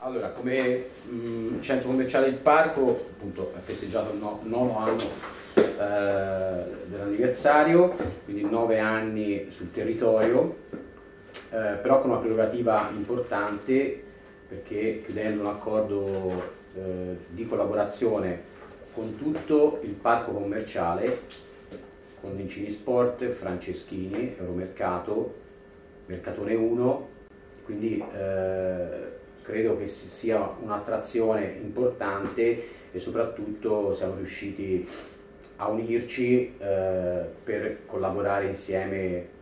Allora, come mh, centro commerciale Il Parco, appunto, ha festeggiato il no, nono anno eh, dell'anniversario, quindi nove anni sul territorio, eh, però con una prerogativa importante perché chiudendo un accordo eh, di collaborazione con tutto il parco commerciale, con Vincini Sport, Franceschini, Euromercato, Mercatone 1, quindi eh, credo che sia un'attrazione importante e soprattutto siamo riusciti a unirci eh, per collaborare insieme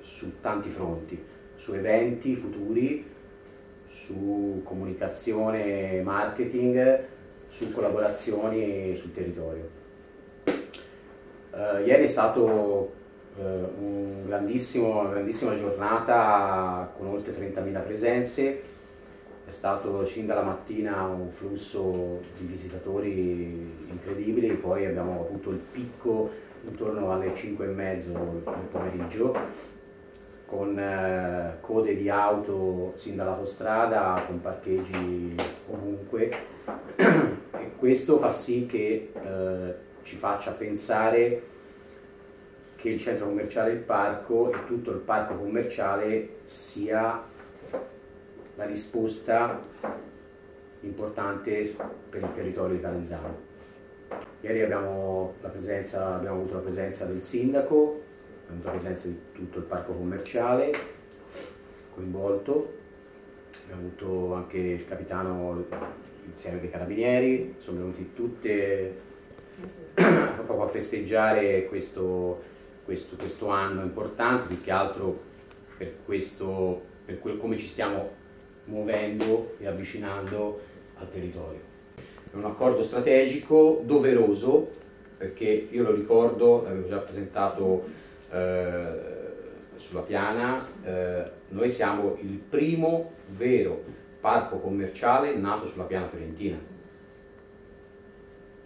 su tanti fronti, su eventi futuri, su comunicazione, marketing, su collaborazioni sul territorio. Uh, ieri è stata uh, un una grandissima giornata con oltre 30.000 presenze, è stato sin dalla mattina un flusso di visitatori incredibili, poi abbiamo avuto il picco intorno alle 5 e mezzo del pomeriggio con eh, code di auto sin dall'autostrada, con parcheggi ovunque. E questo fa sì che eh, ci faccia pensare che il centro commerciale Il Parco e tutto il parco commerciale sia la risposta importante per il territorio di Calenzano. Ieri abbiamo, presenza, abbiamo, avuto la presenza del sindaco, abbiamo avuto la presenza di tutto il parco commerciale coinvolto, abbiamo avuto anche il capitano insieme dei carabinieri, sono venuti tutte proprio a festeggiare questo, questo, questo anno importante, più che altro per, questo, per come ci stiamo muovendo e avvicinando al territorio. È un accordo strategico doveroso perché io lo ricordo, l'avevo già presentato eh, sulla piana, eh, noi siamo il primo vero parco commerciale nato sulla piana fiorentina.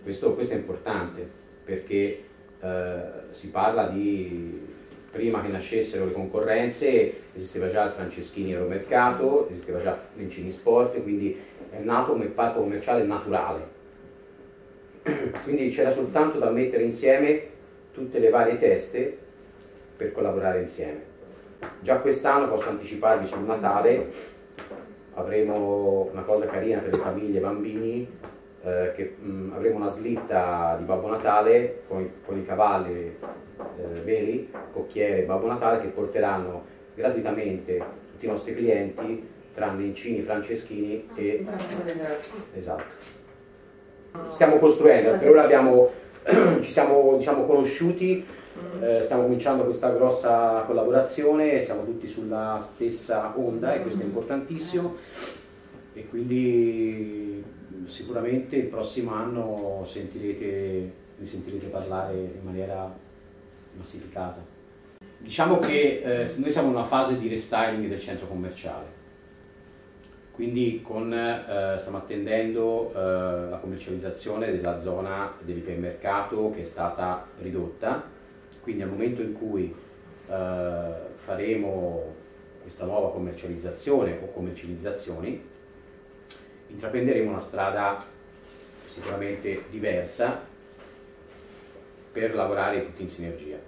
Questo, questo è importante perché eh, si parla di prima che nascessero le concorrenze esisteva già il Franceschini Aeromercato, esisteva già l'Encini Sport, quindi è nato come parco commerciale naturale. Quindi c'era soltanto da mettere insieme tutte le varie teste per collaborare insieme. Già quest'anno posso anticiparvi sul Natale avremo una cosa carina per le famiglie e i bambini eh, che mh, mm, avremo una slitta di Babbo Natale con, con i cavalli eh, veri, cocchiere e Babbo Natale che porteranno gratuitamente tutti i nostri clienti tranne Incini, Franceschini e... Esatto. Stiamo costruendo, per ora abbiamo, ci siamo diciamo, conosciuti, eh, stiamo cominciando questa grossa collaborazione, siamo tutti sulla stessa onda e questo è importantissimo e quindi sicuramente il prossimo anno sentirete, ne sentirete parlare in maniera massificata. Diciamo che eh, noi siamo in una fase di restyling del centro commerciale, quindi con, eh, stiamo attendendo eh, la commercializzazione della zona dell'ipermercato che è stata ridotta, quindi al momento in cui eh, faremo questa nuova commercializzazione o commercializzazioni, intraprenderemo una strada sicuramente diversa per lavorare tutti in sinergia.